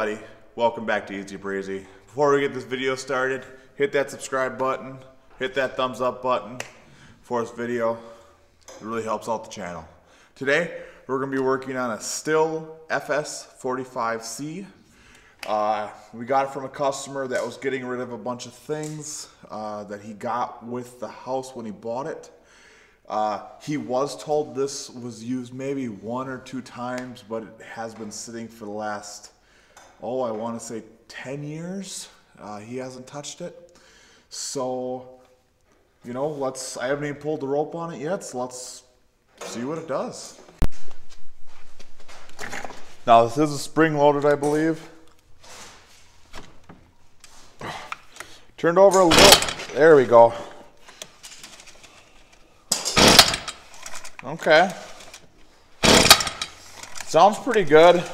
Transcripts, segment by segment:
everybody, welcome back to EZ Breezee. Before we get this video started, hit that subscribe button, hit that thumbs up button for this video. It really helps out the channel. Today, we're gonna be working on a Stihl FS45C. Uh, we got it from a customer that was getting rid of a bunch of things uh, that he got with the house when he bought it. Uh, he was told this was used maybe one or two times, but it has been sitting for the last, oh, I want to say 10 years. Uh, he hasn't touched it. So, you know, let's, I haven't even pulled the rope on it yet, so let's see what it does. Now, this is a spring loaded, I believe. Turned over a little, there we go. Okay. Sounds pretty good.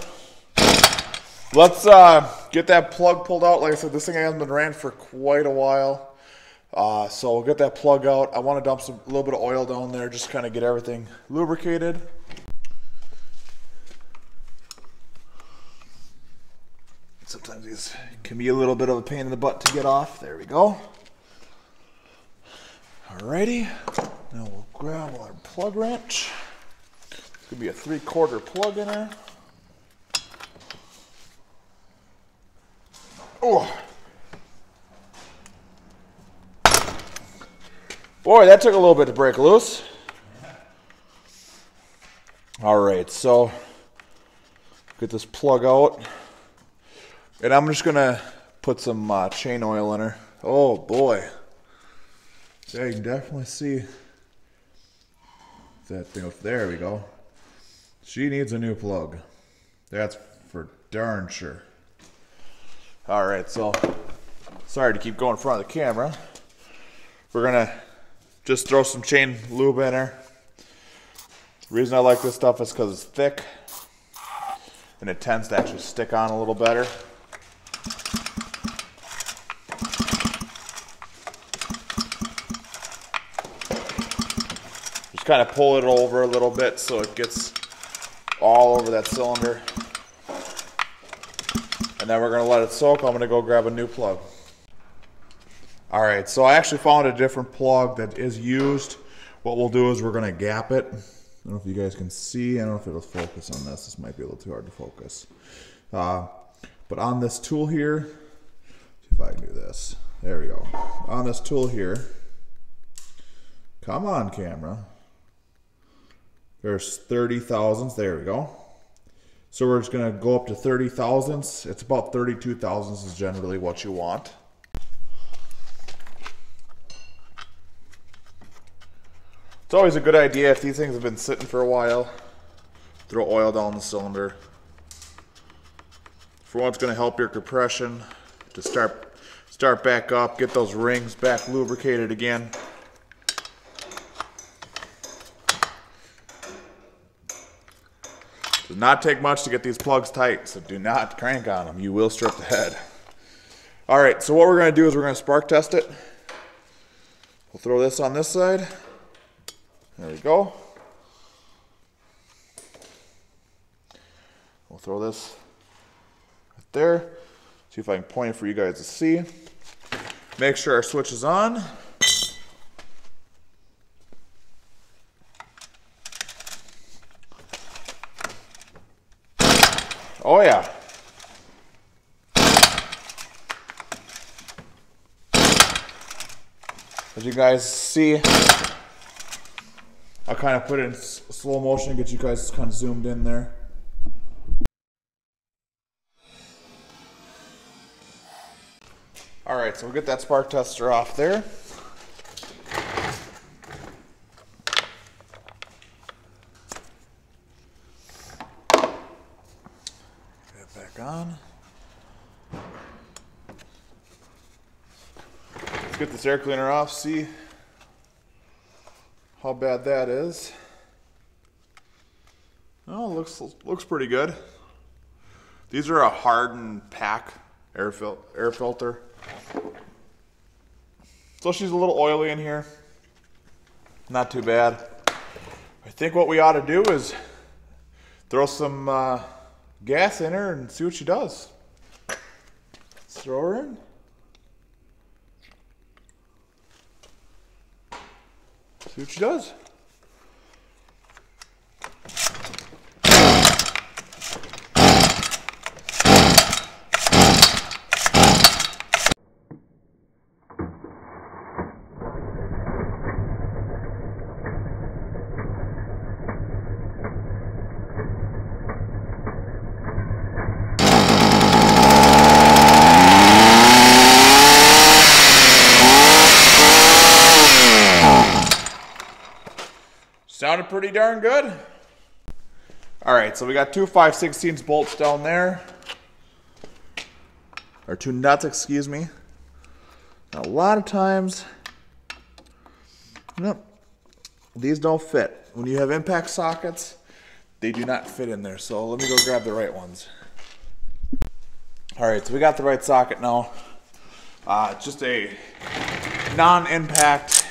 Let's uh, get that plug pulled out. Like I said, this thing hasn't been ran for quite a while. Uh, so we'll get that plug out. I want to dump some, a little bit of oil down there, just kind of get everything lubricated. Sometimes these can be a little bit of a pain in the butt to get off. There we go. Alrighty. Now we'll grab our plug wrench. It's gonna be a three quarter plug in there. Oh. Boy, that took a little bit to break loose. All right, so get this plug out. And I'm just gonna put some uh, chain oil in her. Oh boy. Yeah, you can definitely see that thing. There we go. She needs a new plug. That's for darn sure. All right, so sorry to keep going in front of the camera. We're gonna just throw some chain lube in there. The reason I like this stuff is because it's thick and it tends to actually stick on a little better. Just kind of pull it over a little bit so it gets all over that cylinder. And then we're going to let it soak. I'm going to go grab a new plug. All right, so I actually found a different plug that is used. What we'll do is we're going to gap it. I don't know if you guys can see. I don't know if it'll focus on this. This might be a little too hard to focus. Uh, but on this tool here, if I can do this. There we go. On this tool here, come on camera. There's 30 thousandths. There we go. So we're just to go up to 30 thousandths. It's about 32 thousandths is generally what you want. It's always a good idea if these things have been sitting for a while, throw oil down the cylinder. For one, it's to help your compression to start start back up, get those rings back lubricated again. Does not take much to get these plugs tight, so do not crank on them. You will strip the head. All right, so what we're gonna do is we're gonna spark test it. We'll throw this on this side. There we go. We'll throw this right there. See if I can point it for you guys to see. Make sure our switch is on. Oh yeah. As you guys see, I kind of put it in slow motion to get you guys kind of zoomed in there. All right, so we'll get that spark tester off there. on. Let's get this air cleaner off, see how bad that is. Oh, looks looks pretty good. These are a hardened pack air, fil air filter. So she's a little oily in here. Not too bad. I think what we ought to do is throw some uh, gas in her and see what she does. Let's throw her in. See what she does. Pretty darn good. All right, so we got two 5 16 bolts down there. Or two nuts, excuse me. A lot of times, nope, these don't fit. When you have impact sockets, they do not fit in there. So let me go grab the right ones. All right, so we got the right socket now. Uh, just a non-impact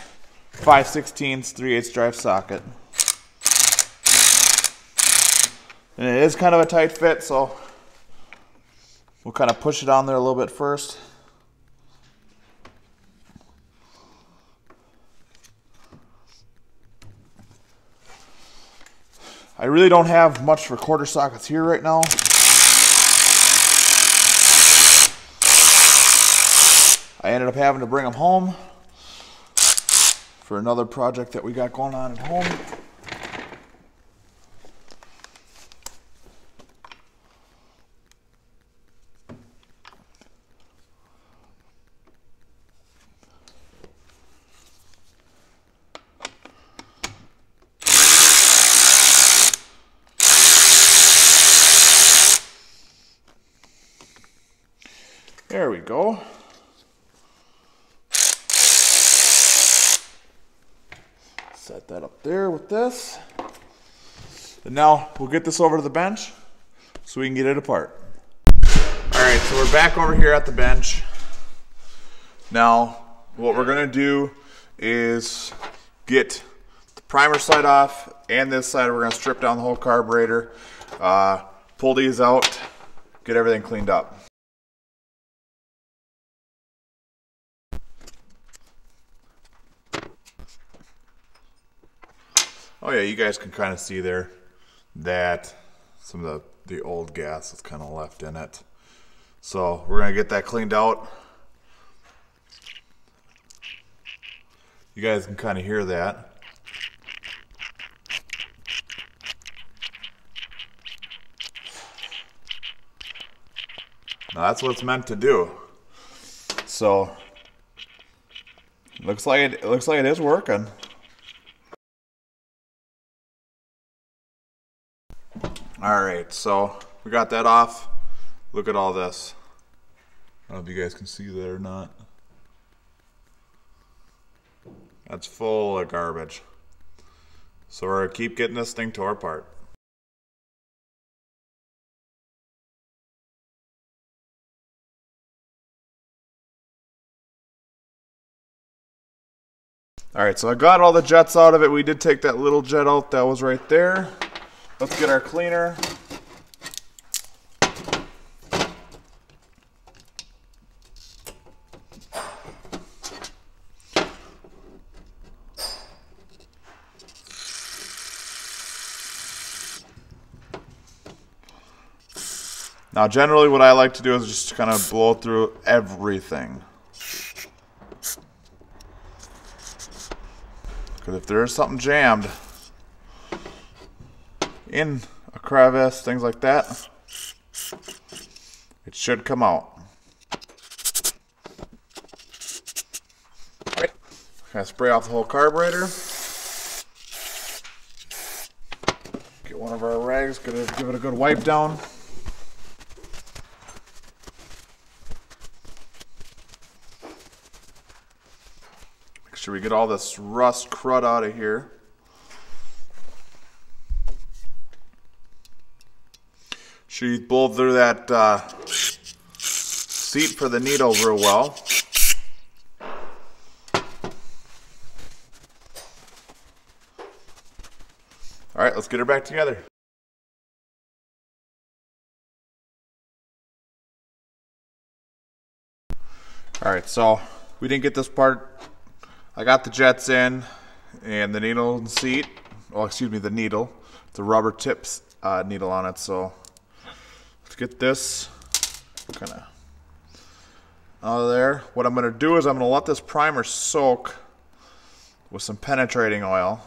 5 16 3 8 drive socket. And it is kind of a tight fit, so we'll kind of push it on there a little bit first. I really don't have much for quarter sockets here right now. I ended up having to bring them home for another project that we got going on at home. Go. Set that up there with this. And now we'll get this over to the bench so we can get it apart. All right, so we're back over here at the bench. Now, what we're gonna do is get the primer side off and this side. We're gonna strip down the whole carburetor, uh, pull these out, get everything cleaned up. Oh yeah, you guys can kind of see there that some of the, the old gas is kind of left in it. So we're gonna get that cleaned out. You guys can kind of hear that. Now that's what it's meant to do. So looks like it, it looks like it is working. All right, so we got that off. Look at all this. I don't know if you guys can see that or not. That's full of garbage. So we're gonna keep getting this thing tore apart. All right, so I got all the jets out of it. We did take that little jet out that was right there. Let's get our cleaner. Now generally what I like to do is just kind of blow through everything. Because if there is something jammed, in a crevice, things like that, it should come out. Kind of spray off the whole carburetor. Get one of our rags, it, give it a good wipe down. Make sure we get all this rust crud out of here. She blow through that uh, seat for the needle real well. All right, let's get her back together. All right, so we didn't get this part. I got the jets in and the needle and seat. Well, excuse me, the needle. The rubber tips uh, needle on it. So let's get this kind of out of there. What I'm going to do is I'm going to let this primer soak with some penetrating oil.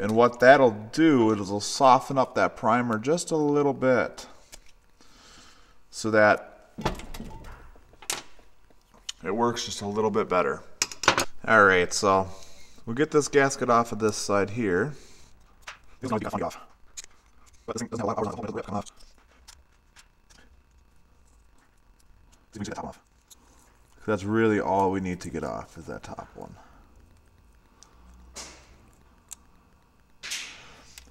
And what that'll do is it'll soften up that primer just a little bit so that it works just a little bit better. All right, so we'll get this gasket off of this side here. One got off. But this thing doesn't have a lot of power on it, come off. See we get that off. That's really all we need to get off is that top one.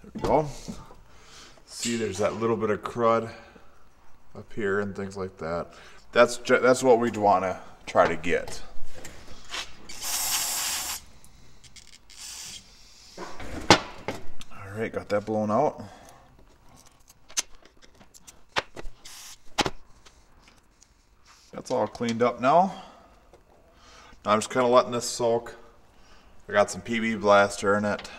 There we go. See, there's that little bit of crud up here and things like that. That's that's what we'd want to try to get. All right, got that blown out. That's all cleaned up now. now I'm just kind of letting this soak. I got some PB Blaster in it.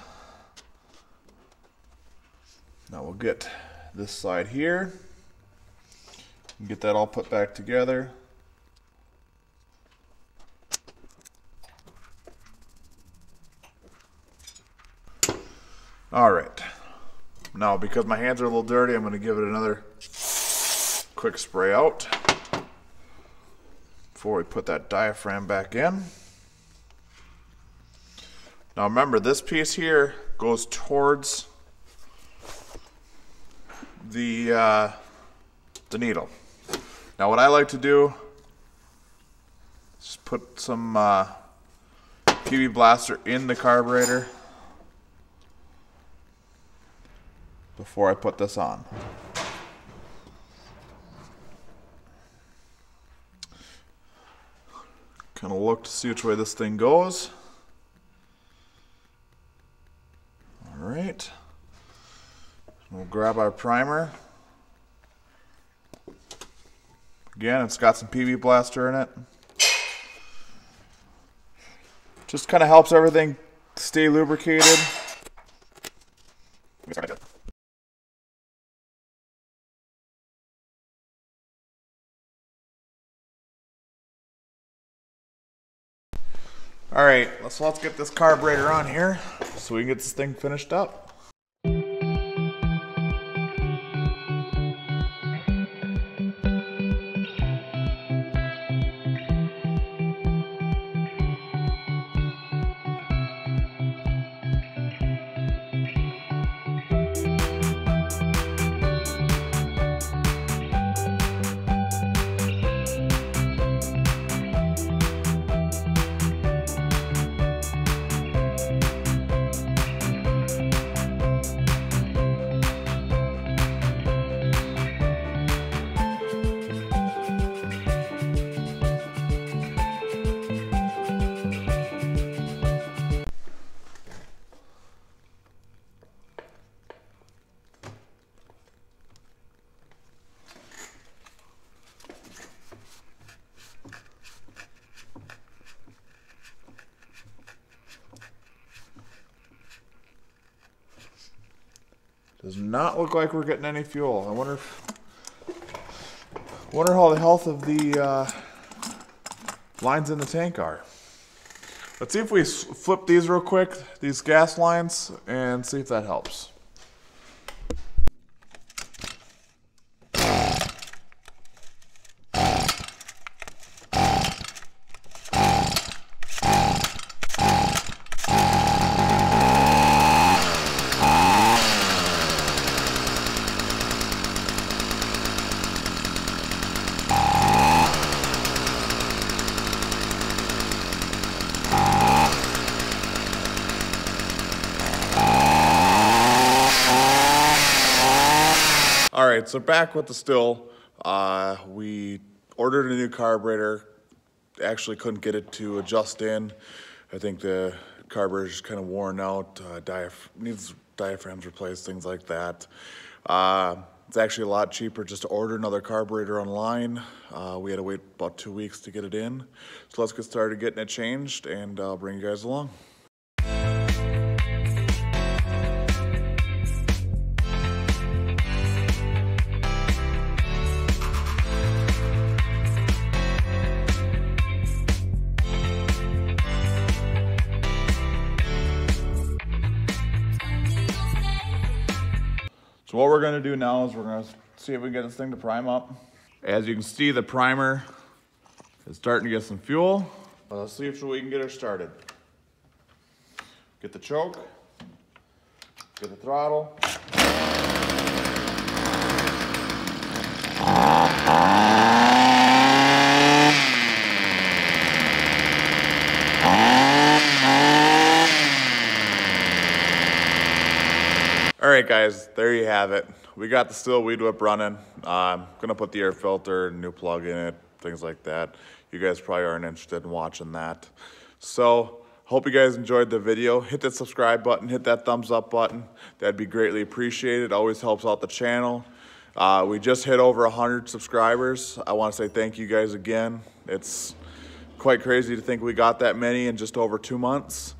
Now we'll get this side here. And Get that all put back together. All right. Now, because my hands are a little dirty, I'm going to give it another quick spray out before we put that diaphragm back in. Now remember, this piece here goes towards the, uh, the needle. Now what I like to do is put some uh, PB Blaster in the carburetor before I put this on. Kind of look to see which way this thing goes. All right. We'll grab our primer. Again, it's got some PB Blaster in it. Just kind of helps everything stay lubricated. All right, so let's get this carburetor on here so we can get this thing finished up. Not look like we're getting any fuel. I wonder if, wonder how the health of the uh, lines in the tank are. Let's see if we flip these real quick, these gas lines, and see if that helps. All right, so back with the Stihl. Uh, we ordered a new carburetor. Actually couldn't get it to adjust in. I think the carburetor's kind of worn out. Uh, needs diaphragms replaced, things like that. Uh, It's actually a lot cheaper just to order another carburetor online. Uh, we had to wait about two weeks to get it in. So let's get started getting it changed and I'll bring you guys along. Gonna do now is we're gonna see if we can get this thing to prime up. As you can see, the primer is starting to get some fuel. Well, let's see if we can get her started. Get the choke, get the throttle. All right, guys, there you have it. We got the Stihl weed whip running. I'm gonna put the air filter, new plug in it, things like that. You guys probably aren't interested in watching that. So, hope you guys enjoyed the video. Hit that subscribe button, hit that thumbs up button. That'd be greatly appreciated. Always helps out the channel. Uh, we just hit over 100 subscribers. I want to say thank you guys again. It's quite crazy to think we got that many in just over two months.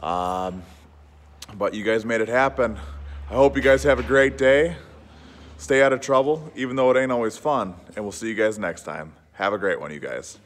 Um, but you guys made it happen. I hope you guys have a great day. Stay out of trouble, even though it ain't always fun. And we'll see you guys next time. Have a great one, you guys.